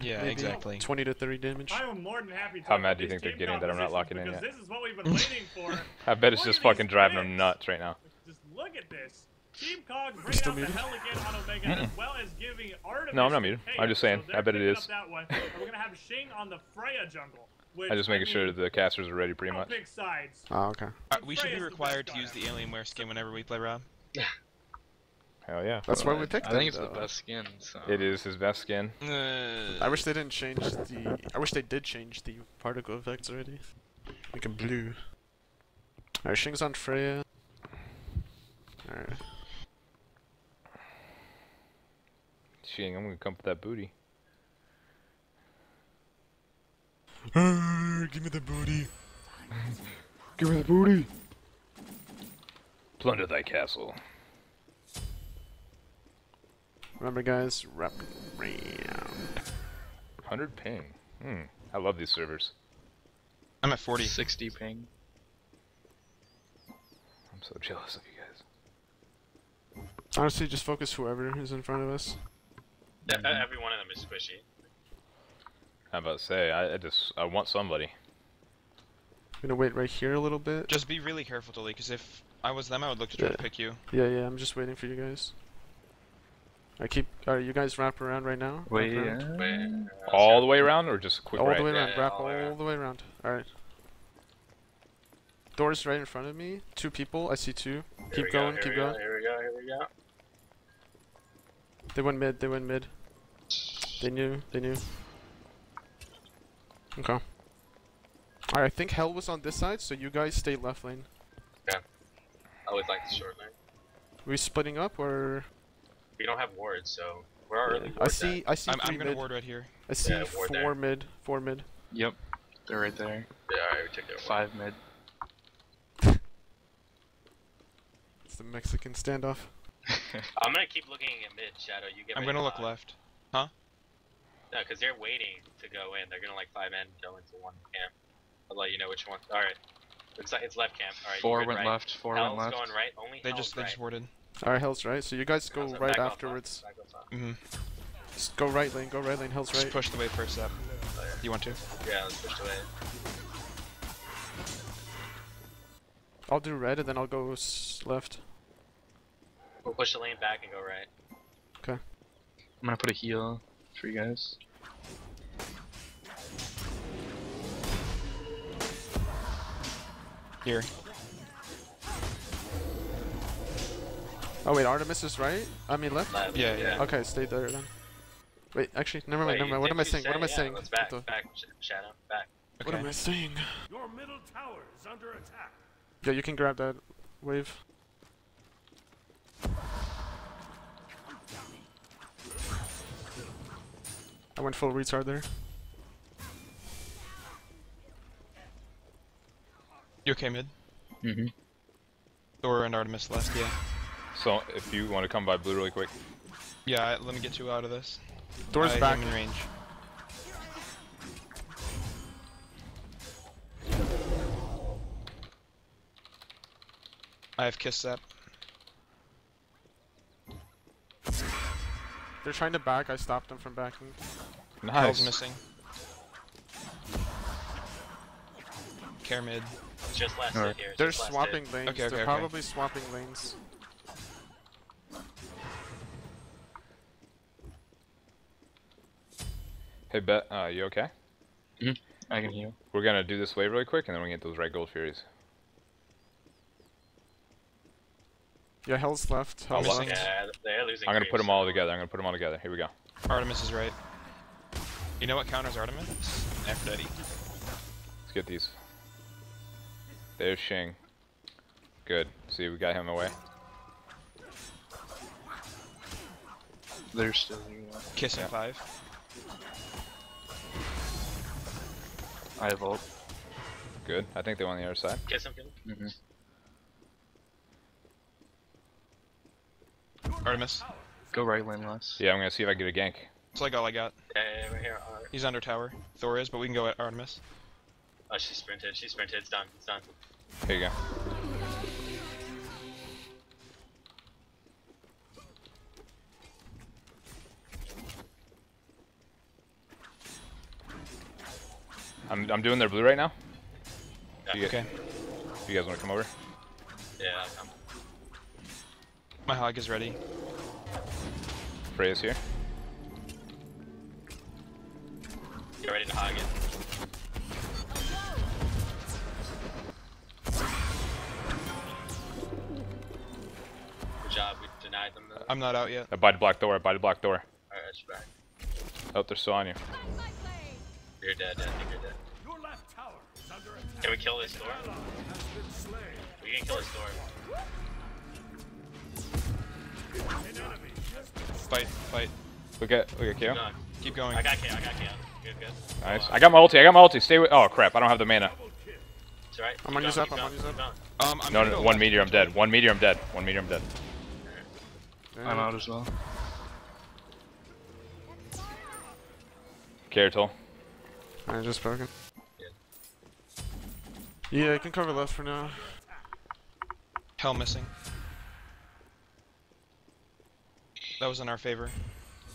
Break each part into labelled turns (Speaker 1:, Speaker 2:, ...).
Speaker 1: Yeah,
Speaker 2: maybe
Speaker 1: exactly.
Speaker 2: 20 to 30 damage.
Speaker 3: I am more than happy to
Speaker 4: How mad do you think they're getting that I'm not locking in yet?
Speaker 3: This is what we've been waiting for.
Speaker 4: I bet it's
Speaker 3: Look
Speaker 4: just fucking driving them nuts right now.
Speaker 3: Just look at this. Team Cog bringing
Speaker 2: still
Speaker 3: out the hell again on Omega, as well as giving Artemis.
Speaker 4: No, I'm not muted.
Speaker 3: chaos.
Speaker 4: I'm just saying,
Speaker 3: So
Speaker 4: I bet it
Speaker 3: picking
Speaker 4: is.
Speaker 3: up That one. We're gonna have Shing on the Freya jungle. Which,
Speaker 4: I'm just
Speaker 3: I
Speaker 4: making sure that the casters are ready pretty much.
Speaker 3: pick sides.
Speaker 2: Oh, okay.
Speaker 1: Uh, we should be required to use the Alienware skin whenever we play Rob.
Speaker 4: Hell yeah.
Speaker 2: That's why we picked
Speaker 5: I think
Speaker 2: them,
Speaker 5: it's the best skin. So.
Speaker 4: It is his best skin.
Speaker 1: Uh,
Speaker 2: I wish they didn't change the. I wish they did change the particle effects already. Make them blue. Alright, Shing's on Freya. Alright.
Speaker 4: Shing, I'm gonna come for that booty.
Speaker 2: give me the booty.
Speaker 4: Give me the booty. Plunder thy castle.
Speaker 2: Remember, guys, wrap around.
Speaker 4: 100 ping. Hmm. I love these servers.
Speaker 1: I'm at 40.
Speaker 5: 60 ping.
Speaker 4: I'm so jealous of you guys.
Speaker 2: Honestly, just focus whoever is in front of us.
Speaker 6: Yeah, every one of them is squishy.
Speaker 4: I'm about to say, I, I just, I want somebody.
Speaker 2: I'm gonna wait right here a little bit.
Speaker 1: Just be really careful, Dolly, because if I was them, I would look to try to pick you.
Speaker 2: Yeah, yeah, I'm just waiting for you guys. I keep. Are you guys wrap around right now?
Speaker 5: Wait,
Speaker 2: around.
Speaker 5: yeah.
Speaker 4: All the way around, or just a quick
Speaker 2: all
Speaker 4: right?
Speaker 2: the way around.
Speaker 6: Yeah,
Speaker 2: wrap
Speaker 6: all
Speaker 2: all
Speaker 6: the way around.
Speaker 2: the way around. Alright. Doors right in front of me. Two people. I see two.
Speaker 6: Here
Speaker 2: Keep
Speaker 6: we go,
Speaker 2: going,
Speaker 6: here
Speaker 2: keep
Speaker 6: we go,
Speaker 2: going.
Speaker 6: Here we go, here we go.
Speaker 2: They went mid. They went mid. They knew. They knew. Okay. Alright, I think Hell was on this side, so you guys stay left lane. Yeah.
Speaker 6: I always like the short lane.
Speaker 2: we splitting up or?
Speaker 6: We don't have wards, so we're already.
Speaker 2: I see. I see
Speaker 1: I'm,
Speaker 2: 3
Speaker 1: I'm gonna
Speaker 2: mid.
Speaker 1: ward right here.
Speaker 2: I see
Speaker 6: Yeah,
Speaker 2: four
Speaker 6: there.
Speaker 2: mid. Four mid.
Speaker 5: Yep. They're right there.
Speaker 6: Yeah, alright, we took their.
Speaker 5: Five mid.
Speaker 2: It's the Mexican standoff.
Speaker 6: I'm gonna keep looking at mid, Shadow. You get
Speaker 1: I'm gonna look
Speaker 6: buy.
Speaker 1: left.
Speaker 6: No, because they're waiting to go in. They're gonna like five men go into one camp. I'll let you know which one. Alright. Looks like it's left camp. Alright,
Speaker 5: Four went
Speaker 6: right.
Speaker 5: left. Four
Speaker 6: Hell's
Speaker 5: went left.
Speaker 6: going right. Only
Speaker 1: They
Speaker 6: Hell's
Speaker 1: just they
Speaker 6: right.
Speaker 1: just warded.
Speaker 2: Alright, Hell's right. So you guys go
Speaker 6: Hell's
Speaker 2: right
Speaker 6: back off top,
Speaker 2: afterwards.
Speaker 6: back.
Speaker 1: Mm-hmm.
Speaker 2: Just go right lane. Go right lane. Hell's
Speaker 1: Just
Speaker 2: right.
Speaker 1: push the wave first up. You want to?
Speaker 6: Yeah, let's push the way.
Speaker 2: I'll do red and then I'll go s- left.
Speaker 6: We'll push the lane back and go right. Okay.
Speaker 5: I'm gonna put a heal for you guys.
Speaker 1: Here.
Speaker 2: Oh wait, Artemis is right. I mean left.
Speaker 6: Left.
Speaker 1: Yeah, yeah.
Speaker 2: Okay, stay there then. Wait, actually, never mind.
Speaker 6: Wait,
Speaker 2: never mind. What am I
Speaker 6: you
Speaker 2: saying? What am I
Speaker 6: Yeah,
Speaker 2: saying? What
Speaker 6: back,
Speaker 2: the-
Speaker 6: back, Shadow, back.
Speaker 2: What am I saying?
Speaker 3: Your middle tower is under attack.
Speaker 2: Yeah, you can grab that wave. I went full retard there.
Speaker 1: You okay, mid?
Speaker 5: Mm-hmm.
Speaker 1: Thor and Artemis left. Yeah.
Speaker 4: So, if you want to come by blue really quick.
Speaker 1: Yeah. Let me get you out of this.
Speaker 2: Doors
Speaker 1: I
Speaker 2: back.
Speaker 1: in range. I have kiss that.
Speaker 2: They're trying to back. I stopped them from backing.
Speaker 1: Hell's
Speaker 4: Nice.
Speaker 1: missing. Care mid.
Speaker 6: Just last
Speaker 5: Alright.
Speaker 6: hit here.
Speaker 2: They're
Speaker 6: just
Speaker 2: swapping lanes.
Speaker 1: Okay, okay,
Speaker 2: They're
Speaker 1: okay.
Speaker 2: probably swapping lanes.
Speaker 4: Hey, Bet, uh, you okay?
Speaker 5: I can heal.
Speaker 4: We're gonna do this wave really quick, and then we get those red gold furies.
Speaker 2: Yeah, Hell's left. Hell's left.
Speaker 6: Yeah, they're losing.
Speaker 4: I'm gonna put them all together. I'm gonna put them all together. Here we go.
Speaker 1: Artemis is right. You know what counters Artemis? Aphrodite.
Speaker 4: Let's get these. There's Shing. Good. See, we got him away.
Speaker 5: They're still here.
Speaker 1: Kiss in
Speaker 4: Yeah.
Speaker 1: five.
Speaker 5: I have ult.
Speaker 4: Good. I think they went on the other side.
Speaker 6: Kiss him, kill him.
Speaker 5: Mm-hmm.
Speaker 1: Artemis.
Speaker 5: Go right lane less.
Speaker 4: Yeah, I'm gonna see if I get a gank.
Speaker 1: That's like all I got.
Speaker 6: Yeah, yeah, yeah, here. Alright.
Speaker 1: He's under tower. Thor is, but we can go at Artemis.
Speaker 6: Oh, she sprinted. She sprinted. It's done. It's done.
Speaker 4: Here you go. I'm I'm doing their blue right now.
Speaker 6: Yeah,
Speaker 4: You
Speaker 1: Okay.
Speaker 4: You guys want to come over?
Speaker 6: Yeah, I'll come.
Speaker 1: My hog is ready.
Speaker 4: Freya's here.
Speaker 6: Get ready to hog it. Good job, we denied them the.
Speaker 1: I'm not out yet.
Speaker 4: Uh, by the black door. By the black door.
Speaker 6: Alright, that's back.
Speaker 4: Oh, they're still on you.
Speaker 6: You're dead, I think you're dead. Can we kill this door?
Speaker 7: Ally has been slain.
Speaker 6: We can kill this door.
Speaker 7: An enemy has been
Speaker 1: Fight, fight.
Speaker 4: Look at look at
Speaker 6: Keep
Speaker 4: KO.
Speaker 6: going.
Speaker 1: Keep going.
Speaker 6: I got K, I got K. Good, good.
Speaker 4: Nice. I got my ulti. I got my ulti. Stay with. Oh crap! I don't have the mana.
Speaker 6: It's alright.
Speaker 2: I'm on your
Speaker 6: going,
Speaker 2: zap, I'm on
Speaker 6: going,
Speaker 2: your
Speaker 6: keep
Speaker 2: zap.
Speaker 1: Um, I'm
Speaker 4: No, no.
Speaker 1: go
Speaker 4: One
Speaker 1: left.
Speaker 4: meteor. I'm dead. One meteor. I'm dead. One meteor. I'm dead.
Speaker 5: I'm out as well.
Speaker 4: Carrotol.
Speaker 2: I just broken. Yeah, I can cover left for now.
Speaker 1: Hell missing. That was in our favor.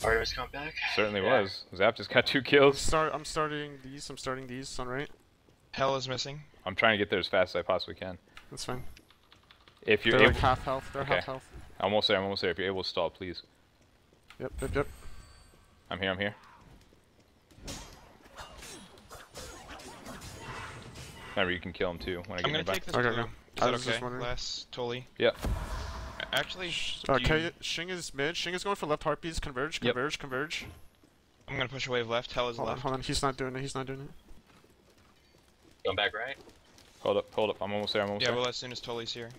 Speaker 6: Artemis come back.
Speaker 4: Certainly
Speaker 6: Yeah.
Speaker 4: was. Zap just got two kills.
Speaker 2: Start. I'm starting these. I'm starting these on right.
Speaker 1: Hell is missing.
Speaker 4: I'm trying to get there as fast as I possibly can.
Speaker 2: That's fine.
Speaker 4: If you're
Speaker 2: They're
Speaker 4: able,
Speaker 2: like half health. They're
Speaker 4: Okay.
Speaker 2: half health.
Speaker 4: I'm almost there. I'm almost there. If you're able to stall, please.
Speaker 2: Yep. Yep. Yep.
Speaker 4: I'm here. I'm here. Remember, you can kill him too when I get
Speaker 1: I'm gonna
Speaker 4: nearby.
Speaker 1: take this
Speaker 2: Okay,
Speaker 1: blue.
Speaker 2: okay.
Speaker 1: Is
Speaker 2: I
Speaker 1: that
Speaker 2: was just
Speaker 1: okay?
Speaker 2: wondering.
Speaker 1: Last Tolly.
Speaker 4: Yep.
Speaker 1: Actually, uh, do
Speaker 2: Okay.
Speaker 1: you-
Speaker 2: Shing is mid. Shing is going for left heartbeats. Converge.
Speaker 4: Yep.
Speaker 2: Converge. Converge.
Speaker 1: I'm gonna push a wave left. Hell is
Speaker 2: Hold on.
Speaker 1: left.
Speaker 2: Hold on. He's not doing it. He's not doing it.
Speaker 6: Going back right.
Speaker 4: Hold up. Hold up. I'm almost there. I'm almost
Speaker 1: Yeah,
Speaker 4: there. Yeah.
Speaker 1: Well, as soon as Tolly's here.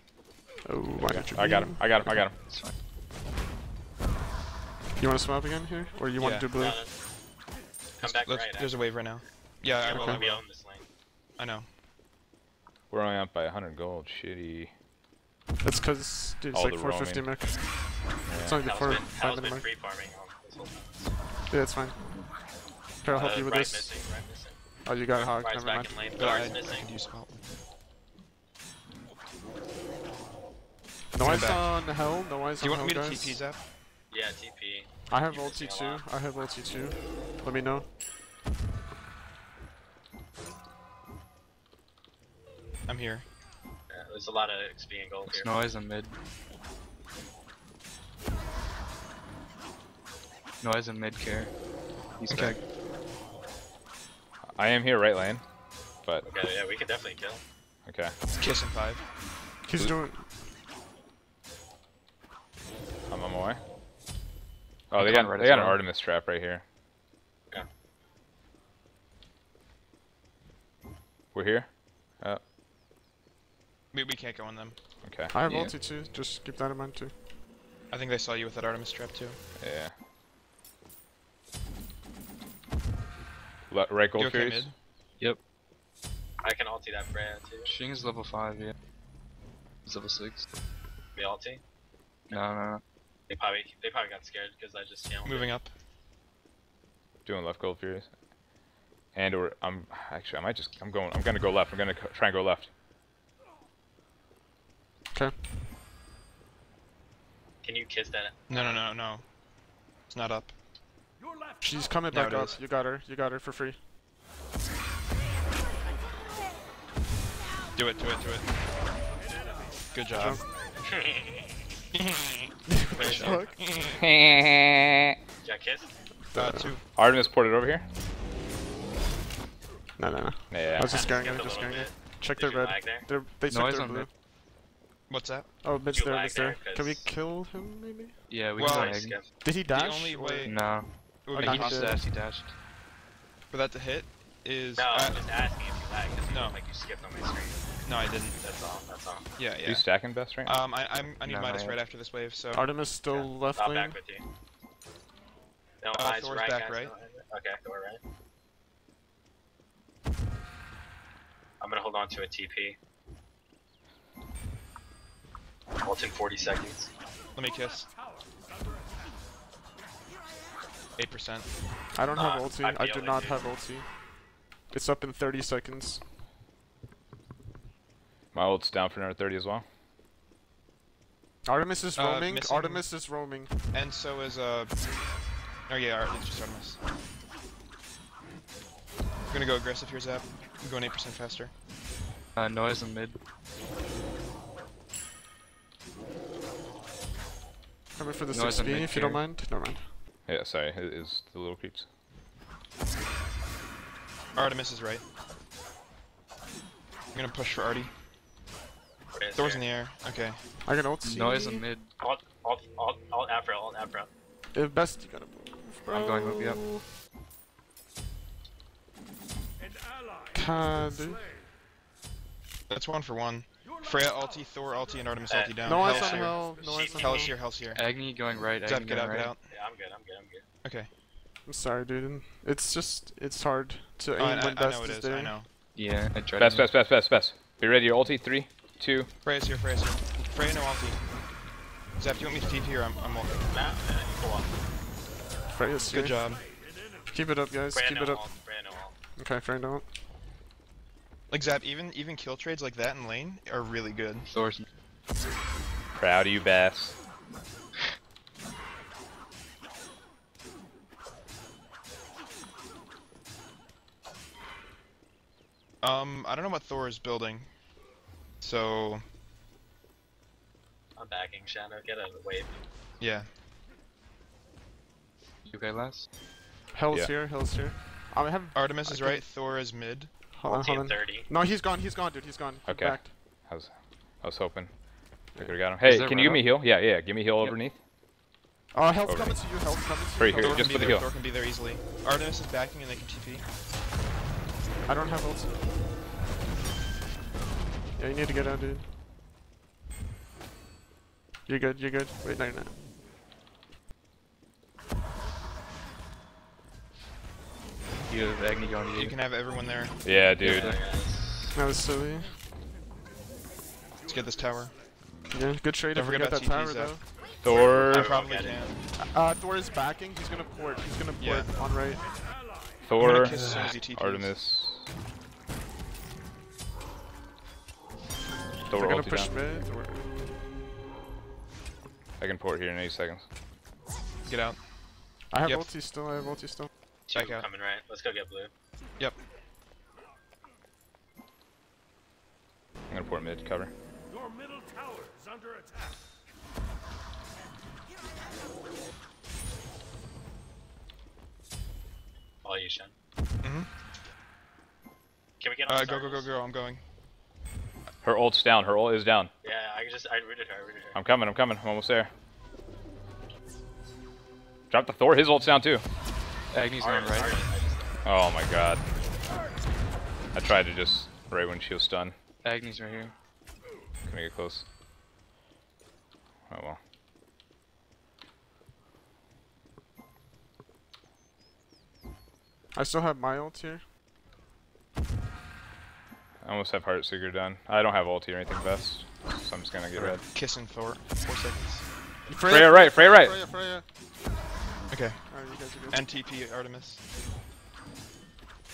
Speaker 2: Oh, why
Speaker 4: Okay,
Speaker 2: don't you
Speaker 4: I got him. I got him. I got him.
Speaker 5: It's fine.
Speaker 2: You want to swap again here, or you want to do blue?
Speaker 6: No, no. Come back
Speaker 1: Let's-
Speaker 6: right.
Speaker 1: There's a wave right now. Yeah, I will.
Speaker 6: we'll
Speaker 1: I
Speaker 6: be
Speaker 1: will.
Speaker 6: on this lane.
Speaker 1: I know.
Speaker 4: We're only up by 100 gold. Shitty.
Speaker 2: That's because dude, it's
Speaker 4: All
Speaker 2: like 450
Speaker 4: roaming.
Speaker 2: mech. It's only the
Speaker 6: Hell's
Speaker 2: four
Speaker 6: been,
Speaker 2: five
Speaker 6: Hell's
Speaker 2: minute
Speaker 6: been
Speaker 2: mark.
Speaker 6: free farming on this whole
Speaker 2: Yeah, it's fine. Here, I'll help
Speaker 6: uh,
Speaker 2: you with
Speaker 6: right
Speaker 2: this.
Speaker 6: missing, right missing.
Speaker 2: Oh, you got hog.
Speaker 6: Ride's
Speaker 2: Never mind.
Speaker 6: in lane.
Speaker 1: But I,
Speaker 6: Guard's missing.
Speaker 1: could use help.
Speaker 2: No eyes on hell. No eyes
Speaker 1: Do you want me to
Speaker 2: guys.
Speaker 1: TP Zap?
Speaker 6: Yeah, TP.
Speaker 2: I have
Speaker 6: You're
Speaker 2: ulti too. I have ulti too. Let me know.
Speaker 1: I'm here.
Speaker 6: Yeah, there's a lot of XP and gold here.
Speaker 5: Noise in mid. Noise in mid care. He's
Speaker 1: Okay.
Speaker 5: back.
Speaker 4: I am here, right lane. But
Speaker 6: Okay, yeah, we can definitely kill.
Speaker 4: okay.
Speaker 1: Kiss in five.
Speaker 2: He's doing.
Speaker 4: I'm on my way. Oh, they got
Speaker 5: on
Speaker 4: they
Speaker 5: as
Speaker 4: got an. Artemis trap right here.
Speaker 6: Yeah.
Speaker 4: We're here. Oh,
Speaker 1: We, we can't go on them.
Speaker 4: okay.
Speaker 2: I have
Speaker 5: Yeah.
Speaker 2: ulti too. Just keep that in mind too.
Speaker 1: I think they saw you with that Artemis trap too.
Speaker 4: Yeah. Le right gold
Speaker 1: You okay
Speaker 4: Furies?
Speaker 1: mid?
Speaker 6: I can ulti that Freya too.
Speaker 5: Shing is level 5, yeah. He's level 6.
Speaker 6: We ulti.
Speaker 5: No, no, no.
Speaker 6: They probably they probably got scared because I just channeled.
Speaker 1: Moving up.
Speaker 4: Doing left gold Furies. And or I'm actually I might just I'm going I'm gonna go left. I'm gonna try and go left.
Speaker 2: Okay.
Speaker 6: Can you kiss that?
Speaker 1: No, no, no, no. It's not up.
Speaker 2: She's coming back
Speaker 1: it
Speaker 2: up.
Speaker 1: is.
Speaker 2: You got her. You got her for free.
Speaker 1: Do it, do it, do it. Good job. Great job.
Speaker 2: Fuck.
Speaker 6: Got kissed?
Speaker 1: Uh, two.
Speaker 4: Artemis ported over here.
Speaker 2: No, no, no.
Speaker 4: Yeah.
Speaker 2: I was just scaring
Speaker 6: Skipped
Speaker 2: her.
Speaker 6: a
Speaker 2: Just
Speaker 6: little
Speaker 2: scaring her.
Speaker 6: bit.
Speaker 2: Check
Speaker 6: Did
Speaker 2: their
Speaker 6: you
Speaker 2: red.
Speaker 6: lag there?
Speaker 2: They're, they
Speaker 5: No
Speaker 2: check
Speaker 5: eyes
Speaker 2: their
Speaker 5: on
Speaker 2: blue.
Speaker 5: mid.
Speaker 1: What's that?
Speaker 2: Oh, mid's
Speaker 6: You
Speaker 2: there.
Speaker 6: lag
Speaker 2: there.
Speaker 6: there,
Speaker 2: Can we kill him maybe?
Speaker 5: Yeah, we
Speaker 1: Well,
Speaker 5: can
Speaker 6: Sorry,
Speaker 5: lag.
Speaker 2: Did he dash?
Speaker 1: only
Speaker 2: or-
Speaker 1: way-
Speaker 5: No.
Speaker 1: It would
Speaker 2: Okay,
Speaker 1: be
Speaker 2: he
Speaker 5: He
Speaker 2: did.
Speaker 5: dashed, he dashed.
Speaker 1: for that to hit is.
Speaker 6: No,
Speaker 1: uh,
Speaker 6: I'm just asking if you lag because
Speaker 1: No.
Speaker 6: like you skipped on my screen.
Speaker 1: no, I didn't.
Speaker 6: That's all. That's all.
Speaker 1: Yeah, yeah.
Speaker 4: Are you
Speaker 1: yeah.
Speaker 4: stacking best right now?
Speaker 1: Um, I, I'm, I need
Speaker 5: No,
Speaker 1: Midas right after this wave, so.
Speaker 2: Artemis still
Speaker 6: Yeah,
Speaker 2: left
Speaker 6: I'll
Speaker 2: lane.
Speaker 6: back with you. No,
Speaker 1: Uh, Thor's
Speaker 6: right,
Speaker 1: back
Speaker 6: guys,
Speaker 1: right.
Speaker 6: no, Okay, Thor right. I'm gonna hold on to a TP. Ult in 40 seconds.
Speaker 1: Let me kiss.
Speaker 7: tower is under attack.
Speaker 1: 8%.
Speaker 2: I don't have
Speaker 6: Uh,
Speaker 2: ulti.
Speaker 6: I'm
Speaker 2: I do not have ulti. It's up in 30 seconds.
Speaker 4: My ult's down for another 30 as well.
Speaker 2: Artemis is
Speaker 1: Uh,
Speaker 2: roaming.
Speaker 1: missing-
Speaker 2: Artemis is roaming.
Speaker 1: And so is, uh. Oh, yeah, it's just Artemis. I'm gonna go aggressive here, Zap. I'm going 8% faster.
Speaker 5: Uh, noise in mid.
Speaker 2: Coming for the
Speaker 5: Noise on
Speaker 2: 6B
Speaker 5: mid
Speaker 2: if you don't
Speaker 5: here.
Speaker 2: mind. Never mind.
Speaker 4: Yeah, sorry, it is the little creeps.
Speaker 1: Artemis is right. I'm gonna push for Artie.
Speaker 6: What is
Speaker 1: Thor's in the air. Okay.
Speaker 2: I can ult C.
Speaker 5: Noise in mid.
Speaker 6: Alt, alt, alt, alt, Afro, alt, Afro.
Speaker 2: If best, you gotta move. Bro.
Speaker 5: I'm going with you.
Speaker 7: An ally.
Speaker 2: God.
Speaker 7: Slain.
Speaker 1: That's one for one.
Speaker 7: Your last
Speaker 1: Freya ulti, Thor ulti, and Artemis
Speaker 6: Uh,
Speaker 1: ulti down.
Speaker 2: No one's
Speaker 1: Hell's
Speaker 2: on
Speaker 1: here.
Speaker 2: hell. No one's on hell.
Speaker 1: Hell's here, Hell's here.
Speaker 5: Agni going right.
Speaker 1: Zap,
Speaker 5: Agni
Speaker 1: get
Speaker 5: going
Speaker 1: out,
Speaker 5: right.
Speaker 1: get out.
Speaker 6: Yeah, I'm good, I'm good, I'm good.
Speaker 1: Okay.
Speaker 2: I'm sorry, dude. It's just, it's hard to aim
Speaker 1: Oh, I, I, I know it
Speaker 2: is
Speaker 1: is,
Speaker 2: there.
Speaker 1: I know.
Speaker 5: Yeah, I tried.
Speaker 4: Best,
Speaker 5: to-
Speaker 4: best, best, best, best. Be ready, your ulti. Three, two.
Speaker 1: Freya's here, Freya's here. Freya no ulti. Zap, do you want me to TP or I'm, I'm ulti?
Speaker 6: Nah, nah, go on.
Speaker 2: Freya's here.
Speaker 1: Good job.
Speaker 2: Keep it up, guys.
Speaker 6: Freya
Speaker 2: Keep
Speaker 6: no
Speaker 2: it up.
Speaker 6: alt, Freya no alt.
Speaker 2: Okay, Freya, don't.
Speaker 1: Like Zap, even even kill trades like that in lane are really good.
Speaker 5: Thor's.
Speaker 4: Proud of you, Bass.
Speaker 1: Um, I don't know what Thor is building. So
Speaker 6: I'm backing Shadow, get out of the wave.
Speaker 1: yeah.
Speaker 5: You okay, last?
Speaker 2: Hell's
Speaker 4: Yeah.
Speaker 2: here. Hell's here. I have.
Speaker 1: Artemis
Speaker 2: I
Speaker 1: is
Speaker 2: can-
Speaker 1: right, Thor is mid.
Speaker 2: Hold on,
Speaker 6: Team
Speaker 2: hold on.
Speaker 6: 30.
Speaker 2: No, he's gone. He's gone, dude. He's gone.
Speaker 4: Okay.
Speaker 2: backed.
Speaker 4: I was, I was hoping. I could have got him. Hey,
Speaker 5: there
Speaker 4: can you give me heal? Yeah, yeah. Give me heal
Speaker 5: Yep.
Speaker 4: underneath.
Speaker 2: Uh, oh, Hell's
Speaker 4: Over.
Speaker 2: coming to you. Hell's coming to you.
Speaker 4: Right here,
Speaker 1: Thor
Speaker 4: just
Speaker 1: can
Speaker 4: for
Speaker 1: be
Speaker 4: the
Speaker 1: there,
Speaker 4: heal.
Speaker 1: Thor can be there easily. Artemis is backing and they can TP.
Speaker 2: I don't have ults. Yeah, you need to get out, dude. You're good, you're good. Wait, no, you're not.
Speaker 5: You have Agni going to
Speaker 1: You
Speaker 5: you.
Speaker 1: can have everyone there.
Speaker 4: Yeah, dude.
Speaker 6: Yeah.
Speaker 2: That was silly.
Speaker 1: Let's get this tower.
Speaker 2: Yeah, good trade
Speaker 1: Don't
Speaker 2: if we
Speaker 1: forget
Speaker 2: get
Speaker 1: about
Speaker 2: that tower,
Speaker 1: TPs,
Speaker 2: though.
Speaker 4: Thor,
Speaker 1: I probably can.
Speaker 2: Uh, Thor is backing. He's gonna port. He's gonna port
Speaker 1: Yeah.
Speaker 2: on right.
Speaker 4: Thor,
Speaker 1: gonna as as he TPs.
Speaker 4: Artemis.
Speaker 2: They're
Speaker 4: Thor
Speaker 2: gonna push
Speaker 4: down.
Speaker 2: mid. Or...
Speaker 4: I can port here in 8 seconds.
Speaker 1: Get out.
Speaker 2: I have
Speaker 1: Yep.
Speaker 2: ulti still. I have ulti still.
Speaker 6: Two
Speaker 1: Back out.
Speaker 6: coming right. Let's go get blue.
Speaker 1: Yep.
Speaker 4: I'm gonna port mid cover.
Speaker 7: Your middle tower is under attack.
Speaker 6: All you, Shen.
Speaker 1: Mhm.
Speaker 6: Can we get on
Speaker 1: Uh, go, go, go,
Speaker 6: Stardust?
Speaker 1: go. I'm going.
Speaker 4: Her ult's down. Her ult is down.
Speaker 6: Yeah, I just, I rooted her, I rooted her.
Speaker 4: I'm coming. I'm coming. I'm almost there. Drop the Thor. His ult's down too.
Speaker 5: Agni's going right.
Speaker 6: Artemis, I just-
Speaker 4: Oh my god. I tried to just right when she was stunned.
Speaker 5: Agni's right here.
Speaker 4: Can I get close? Oh well.
Speaker 2: I still have my ult here.
Speaker 4: I almost have Heartseeker done. I don't have ulti or anything best, so I'm just gonna get red.
Speaker 1: Kissing Thor. Four seconds.
Speaker 4: Freya right, Freya right.
Speaker 2: Freya, Freya.
Speaker 1: Okay.
Speaker 2: Alright, you guys are good.
Speaker 1: And TP Artemis.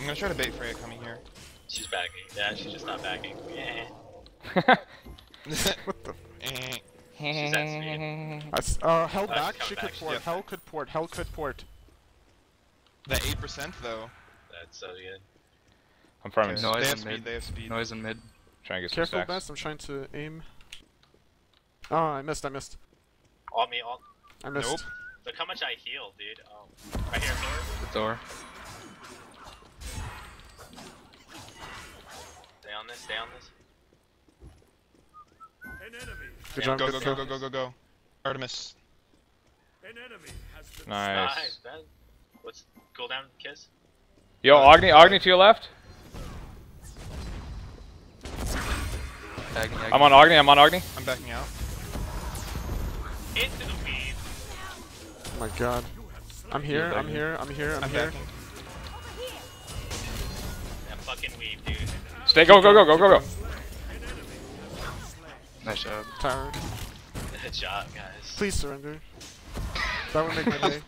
Speaker 1: I'm gonna try to bait Freya coming here.
Speaker 6: She's backing. Yeah, she's just not backing. Yeah.
Speaker 2: what the?
Speaker 1: Eh.
Speaker 6: She's at speed.
Speaker 2: I s- uh, Hell
Speaker 6: Uh,
Speaker 2: back.
Speaker 6: come
Speaker 2: She
Speaker 6: back,
Speaker 2: could port.
Speaker 1: yep.
Speaker 2: Hell could port. Hell could port.
Speaker 1: that 8% though.
Speaker 6: That's so good.
Speaker 4: I'm farming.
Speaker 1: Okay.
Speaker 5: Noise
Speaker 1: they have
Speaker 5: in
Speaker 1: speed,
Speaker 5: mid.
Speaker 1: they have speed.
Speaker 5: Noise in mid.
Speaker 4: Trying to get some
Speaker 2: Careful,
Speaker 4: stacks.
Speaker 2: best. I'm trying to aim. Oh, I missed. I missed.
Speaker 6: All me, all.
Speaker 2: I missed.
Speaker 1: Nope.
Speaker 6: Look how much I heal, dude. Oh. Right here, Thor.
Speaker 5: The Thor.
Speaker 6: Stay on this, stay on this.
Speaker 7: An enemy.
Speaker 2: Good
Speaker 1: Go,
Speaker 2: job.
Speaker 1: go,
Speaker 2: good
Speaker 1: go, go, go, go, go. Artemis.
Speaker 7: An enemy has been
Speaker 4: Nice.
Speaker 6: Nice, Ben. What's cooldown kiss?
Speaker 4: Yo, Agni, Agni to your left.
Speaker 5: Agni, Agni.
Speaker 4: I'm on Agni. I'm on Agni.
Speaker 1: I'm backing out.
Speaker 6: Into the weed.
Speaker 2: My god. I'm here. I'm here. I'm here. I'm,
Speaker 1: I'm
Speaker 2: here.
Speaker 1: backing.
Speaker 6: That fucking weed, dude.
Speaker 4: Stay. Go, go, go, go, go, go.
Speaker 5: Nice job.
Speaker 2: Tower.
Speaker 6: Good job, guys.
Speaker 2: Please surrender. That would make my day.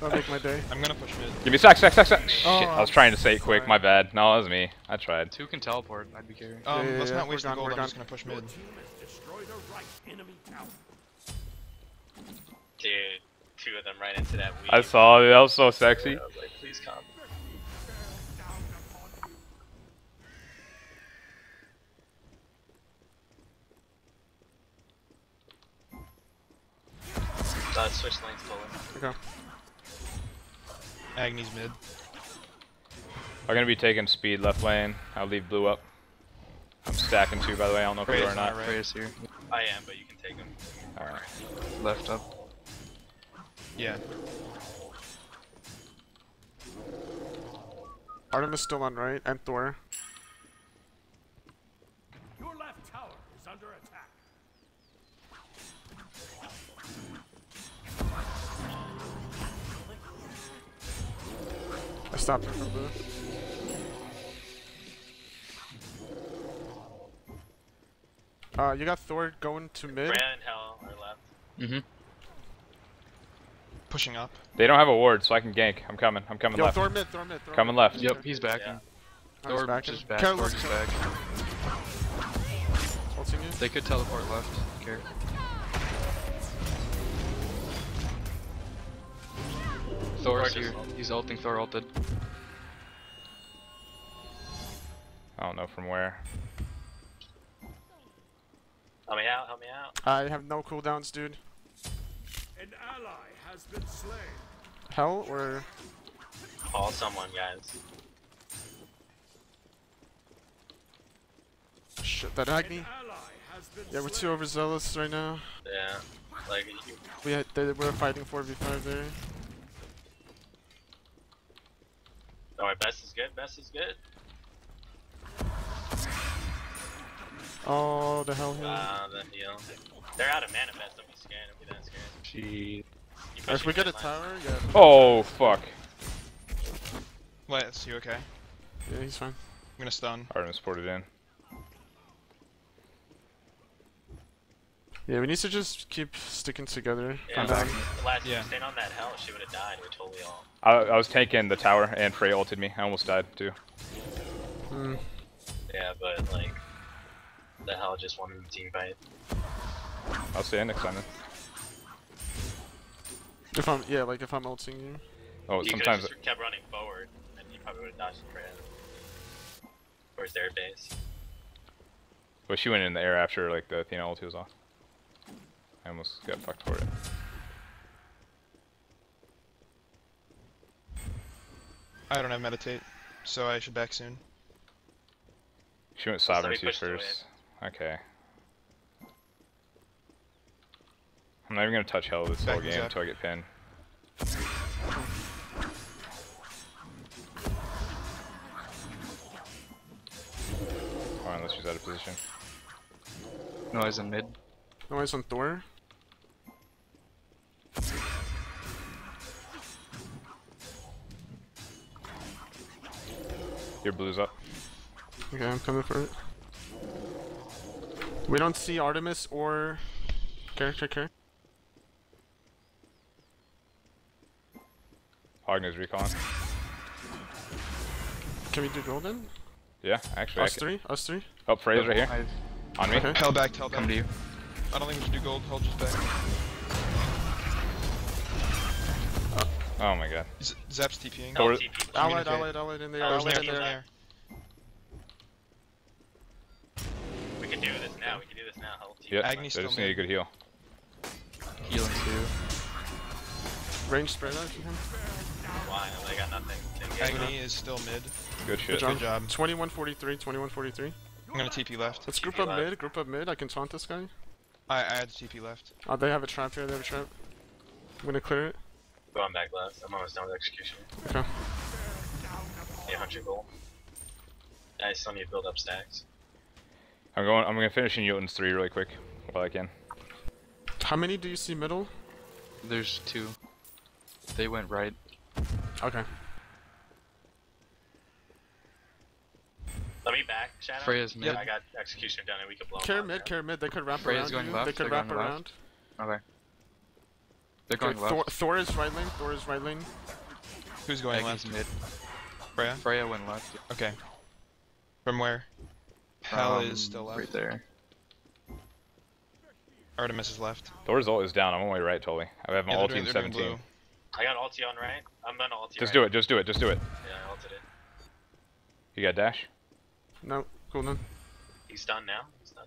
Speaker 2: That would make my day.
Speaker 1: I'm gonna push mid.
Speaker 4: Give me stack, stack, stack, stack. Shit, I
Speaker 2: Oh,
Speaker 4: was trying to say it quick.
Speaker 2: sorry.
Speaker 4: My bad. No, that was me. I tried.
Speaker 5: Two can teleport. I'd be carrying.
Speaker 1: Um,
Speaker 2: yeah,
Speaker 1: let's
Speaker 2: yeah,
Speaker 1: not
Speaker 2: we're
Speaker 1: waste the
Speaker 2: gone,
Speaker 1: gold.
Speaker 2: we're
Speaker 1: I'm just gonna push mid.
Speaker 7: team has destroyed a right enemy tower.
Speaker 6: Dude, two of them right into that weed.
Speaker 4: I saw it. That was so sexy.
Speaker 6: Yeah, was like, please come. Uh, switch lanes totally.
Speaker 2: Okay.
Speaker 1: Agni's mid.
Speaker 4: I'm gonna be taking speed left lane. I'll leave blue up. I'm stacking two by the way, I don't know if you are or not.
Speaker 1: Right.
Speaker 5: Here.
Speaker 6: I am, but you can take them.
Speaker 4: Alright.
Speaker 5: Left up.
Speaker 1: Yeah.
Speaker 2: Artemis still on right, and Thor.
Speaker 7: Your left tower is under attack.
Speaker 2: I stopped her from blue. Uh, you got Thor going to mid.
Speaker 6: Freya and Hell are left.
Speaker 5: Mm-hmm.
Speaker 1: Pushing up.
Speaker 4: They don't have a ward, so I can gank. I'm coming. I'm coming
Speaker 2: Yo,
Speaker 4: left.
Speaker 2: Thor mid, Thor mid, Thor
Speaker 4: Coming
Speaker 2: mid.
Speaker 4: left.
Speaker 5: Yep, he's backing.
Speaker 6: Yeah.
Speaker 5: Thor
Speaker 2: back
Speaker 5: just back. Thor
Speaker 2: looks
Speaker 5: just back. They could teleport left. Care. Thor's
Speaker 6: Thor
Speaker 5: here. He's ulting. Thor ulted.
Speaker 4: I don't know from where.
Speaker 6: Help me out, help me out.
Speaker 2: I have no cooldowns, dude.
Speaker 7: An ally has been slain.
Speaker 2: Hell or
Speaker 6: Call someone, guys.
Speaker 2: shit that
Speaker 7: An
Speaker 2: Agni.
Speaker 7: ally
Speaker 2: Yeah, we're
Speaker 7: slain.
Speaker 2: too overzealous right now.
Speaker 6: Yeah. Like,
Speaker 2: We had, they, we're fighting 4v5 there.
Speaker 6: oh, my best is good, best is good.
Speaker 2: Oh, the hell here.
Speaker 6: Ah, the heal. They're out of mana best, don't be scared, don't be that scared.
Speaker 5: She.
Speaker 6: You
Speaker 2: if we get a
Speaker 6: mid
Speaker 2: tower, yeah.
Speaker 4: Oh, fuck.
Speaker 1: Lance, you okay? I'm
Speaker 2: Yeah, he's fine.
Speaker 1: I'm gonna stun.
Speaker 4: Artemis ported in.
Speaker 2: Yeah, we need to just keep sticking together.
Speaker 6: Yeah,
Speaker 2: Find out.
Speaker 6: last
Speaker 1: Yeah.
Speaker 6: yeah. staying on that hell, she would have died. We're totally all.
Speaker 4: I, I was tanking the tower, and Frey ulted me. I almost died, too.
Speaker 2: Hmm.
Speaker 6: Yeah, but like, the hell just wanted the team fight.
Speaker 4: I'll see you next time then.
Speaker 2: If I'm, yeah, like if I'm ulting you.
Speaker 4: Oh,
Speaker 6: you could have
Speaker 4: sometimes...
Speaker 6: just kept running forward, and you probably would have dodged the Freya. Towards their base.
Speaker 4: Well, she went in the air after, like, the Athena ulti was off. I almost got fucked for it.
Speaker 1: I don't have meditate, so I should back soon.
Speaker 4: She went
Speaker 6: let me
Speaker 4: sovereignty
Speaker 6: push the wave.
Speaker 4: first. Okay. I'm not even gonna touch hell this whole
Speaker 1: Back me
Speaker 4: game
Speaker 1: up.
Speaker 4: until I get pinned. Or unless she's out of position.
Speaker 5: No, he's in mid.
Speaker 2: No eyes on Thor.
Speaker 4: Your blue's up.
Speaker 2: Okay, I'm coming for it. We don't see Artemis or character care.
Speaker 4: Agni's recon.
Speaker 2: Can we do golden?
Speaker 4: Yeah, actually.
Speaker 2: Us three? Us three?
Speaker 4: Oh, Frey's right here.
Speaker 5: I've
Speaker 4: On me.
Speaker 2: Okay.
Speaker 1: Hell back, hell back.
Speaker 5: come to you.
Speaker 1: I don't think we should do gold. Hell just back.
Speaker 4: Oh my god.
Speaker 1: Z Zap's TPing.
Speaker 4: Oh, or-
Speaker 6: LTP.
Speaker 2: Allied,
Speaker 1: Communicate.
Speaker 2: allied, allied in there.
Speaker 6: Oh,
Speaker 1: There's
Speaker 2: Allied
Speaker 1: an
Speaker 2: in
Speaker 1: air,
Speaker 2: there.
Speaker 1: air.
Speaker 6: We can do this now. We can do this now. Hell team.
Speaker 4: Yep, I
Speaker 1: Agni's
Speaker 4: just need a good heal.
Speaker 5: Healing too.
Speaker 2: Range spread out. if you can.
Speaker 6: Why? I got nothing. Didn't get
Speaker 1: Agni is still mid.
Speaker 4: Good
Speaker 2: Good
Speaker 4: shit.
Speaker 2: job.
Speaker 1: Good job.
Speaker 2: 2143, 2143.
Speaker 1: I'm gonna TP left.
Speaker 2: Let's group
Speaker 6: TP
Speaker 2: up
Speaker 6: left.
Speaker 2: mid, group up mid. I can taunt this guy.
Speaker 1: I, I had TP left.
Speaker 2: Oh, they have a trap here, they have a trap. I'm gonna clear it.
Speaker 6: Going back left. I'm almost done with execution.
Speaker 2: Okay.
Speaker 6: 800 gold. I still need to build up stacks.
Speaker 4: I'm going. I'm gonna finish in Jotun's three really quick while I can.
Speaker 2: How many do you see middle?
Speaker 5: There's two. They went right.
Speaker 2: Okay.
Speaker 6: Let me back, Shadow.
Speaker 5: Freya's mid.
Speaker 6: I got execution done and we can blow
Speaker 2: Care
Speaker 6: them
Speaker 2: mid, care mid. They could wrap
Speaker 5: Freya's
Speaker 2: around
Speaker 5: going
Speaker 2: you.
Speaker 5: left,
Speaker 2: They could
Speaker 5: they're
Speaker 2: wrap
Speaker 5: going
Speaker 2: around.
Speaker 5: left. Okay. They're going
Speaker 2: Thor,
Speaker 5: left.
Speaker 2: Thor is right lane. Thor is right lane.
Speaker 1: Who's going
Speaker 5: Agni's
Speaker 1: left?
Speaker 5: mid.
Speaker 1: Freya?
Speaker 5: Freya went left.
Speaker 1: Okay. From where? Hell
Speaker 5: Um,
Speaker 1: is still left.
Speaker 5: Right there.
Speaker 1: Artemis is left.
Speaker 4: Thor's ult is down. I'm on my right totally. I have my
Speaker 1: Yeah, they're doing,
Speaker 4: in 17.
Speaker 1: blue.
Speaker 6: I got ulti on right. I'm gonna ulti
Speaker 4: Just
Speaker 6: right.
Speaker 4: do it. Just do it. Just do it.
Speaker 6: Yeah, I ulted it.
Speaker 4: You got dash?
Speaker 2: No, cool then.
Speaker 6: He's done now. He's done.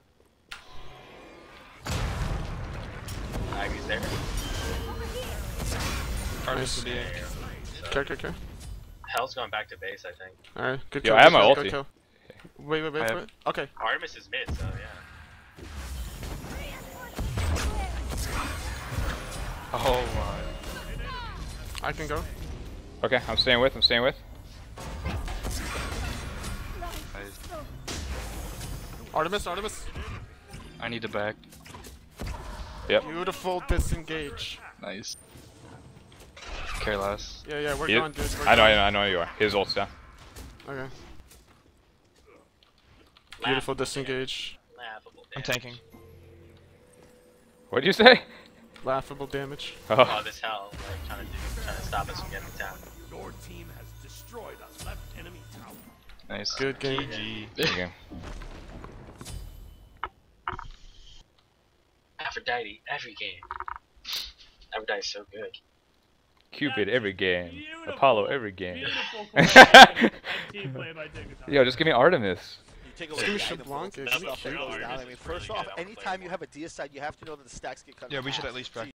Speaker 6: Ah, Agni's there.
Speaker 1: Artemis
Speaker 2: Nice.
Speaker 1: with the.
Speaker 2: Okay, okay, okay.
Speaker 6: Hell's going back to base, I think.
Speaker 2: Alright, good
Speaker 4: Yo,
Speaker 2: kill.
Speaker 4: I have my
Speaker 2: kill,
Speaker 4: ulti.
Speaker 2: good kill. Wait, wait, wait
Speaker 5: I
Speaker 2: for
Speaker 5: have-
Speaker 2: Okay.
Speaker 6: Artemis is mid, so yeah.
Speaker 5: Oh my.
Speaker 2: I can go.
Speaker 4: Okay, I'm staying with. I'm staying with.
Speaker 2: Artemis, Artemis.
Speaker 5: I need the back.
Speaker 4: Yep.
Speaker 2: Beautiful disengage.
Speaker 5: Nice. Care less.
Speaker 2: Yeah, yeah, we're
Speaker 4: You-
Speaker 2: gone, dude. We're
Speaker 4: I know, I know, I know you are. His ult's down.
Speaker 2: Okay. Beautiful disengage.
Speaker 1: I'm tanking.
Speaker 4: What'd you say?
Speaker 2: Laughable damage.
Speaker 6: Oh,
Speaker 4: Oh,
Speaker 6: this hell, like trying to do, trying to stop us from getting to town.
Speaker 7: Your team has destroyed a left enemy tower.
Speaker 5: Nice.
Speaker 2: Good game.
Speaker 1: GG.
Speaker 4: okay.
Speaker 6: Aphrodite, every game. Aphrodite's so good.
Speaker 4: Cupid every game.
Speaker 3: Beautiful,
Speaker 4: Apollo every game.
Speaker 3: Beautiful coordination and team play by Dignitas.
Speaker 4: Yo, just give me Artemis.
Speaker 8: You take
Speaker 2: Let's
Speaker 8: away
Speaker 2: do
Speaker 8: the
Speaker 2: Shablanca,
Speaker 8: Magnum
Speaker 2: give me
Speaker 8: stuff that
Speaker 2: cute.
Speaker 8: goes down. I mean, first off,
Speaker 6: I wanna play
Speaker 8: anytime you have a deicide, you have to know that the stacks get cut.
Speaker 1: Yeah, we should at least
Speaker 8: So you